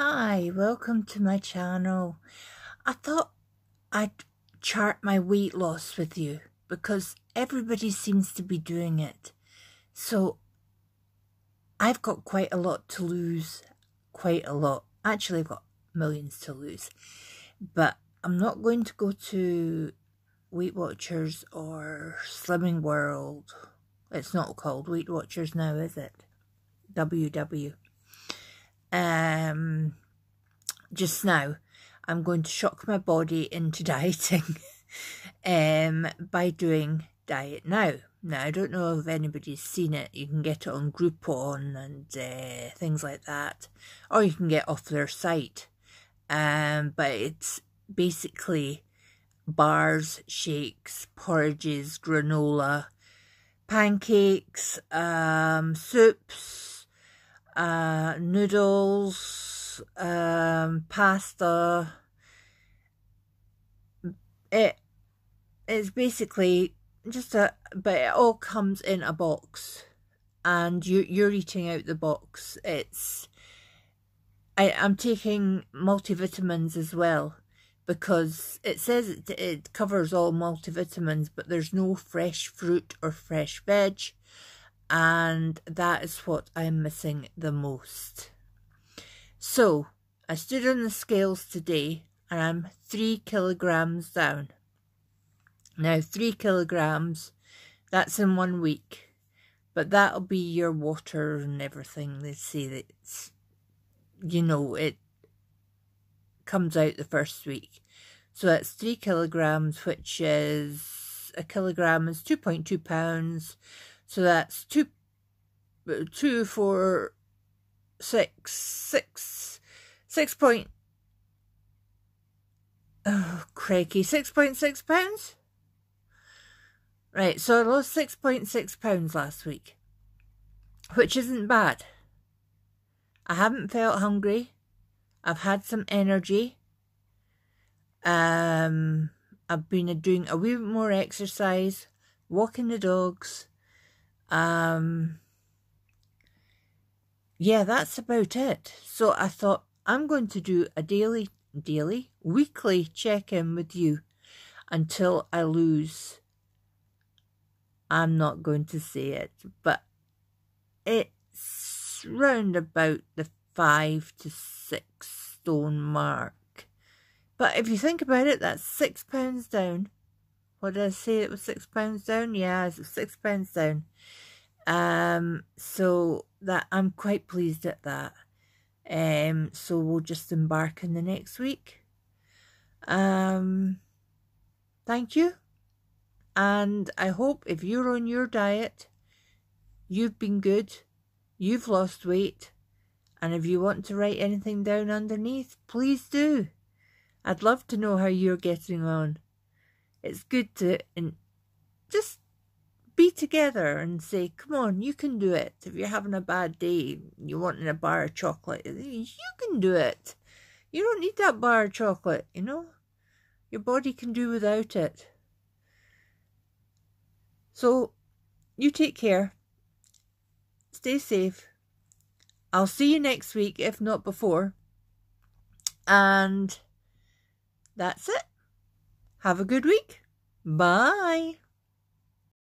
Hi, welcome to my channel. I thought I'd chart my weight loss with you because everybody seems to be doing it. So I've got quite a lot to lose, quite a lot. Actually, I've got millions to lose. But I'm not going to go to Weight Watchers or Slimming World. It's not called Weight Watchers now, is it? WW um, just now, I'm going to shock my body into dieting um, by doing Diet Now. Now, I don't know if anybody's seen it. You can get it on Groupon and uh, things like that, or you can get off their site. Um, but it's basically bars, shakes, porridges, granola, pancakes, um, soups, uh, noodles, um, pasta. It it's basically just a, but it all comes in a box, and you you're eating out the box. It's I I'm taking multivitamins as well because it says it, it covers all multivitamins, but there's no fresh fruit or fresh veg and that is what I'm missing the most. So, I stood on the scales today and I'm three kilograms down. Now, three kilograms, that's in one week, but that'll be your water and everything. They say that you know, it comes out the first week. So that's three kilograms, which is a kilogram is 2.2 pounds. So that's two, two, four, six, six, six point, oh, cranky, 6.6 pounds? Right, so I lost 6.6 pounds last week, which isn't bad. I haven't felt hungry. I've had some energy. Um, I've been doing a wee bit more exercise, walking the dogs, um, yeah, that's about it. So I thought I'm going to do a daily, daily, weekly check-in with you until I lose. I'm not going to say it, but it's round about the five to six stone mark. But if you think about it, that's six pounds down. What did I say? It was six pounds down? Yeah, it was six pounds down. Um, so that I'm quite pleased at that. Um, so we'll just embark in the next week. Um, thank you. And I hope if you're on your diet, you've been good, you've lost weight, and if you want to write anything down underneath, please do. I'd love to know how you're getting on. It's good to and just be together and say, come on, you can do it. If you're having a bad day, you're wanting a bar of chocolate, you can do it. You don't need that bar of chocolate, you know? Your body can do without it. So, you take care. Stay safe. I'll see you next week, if not before. And that's it. Have a good week. Bye.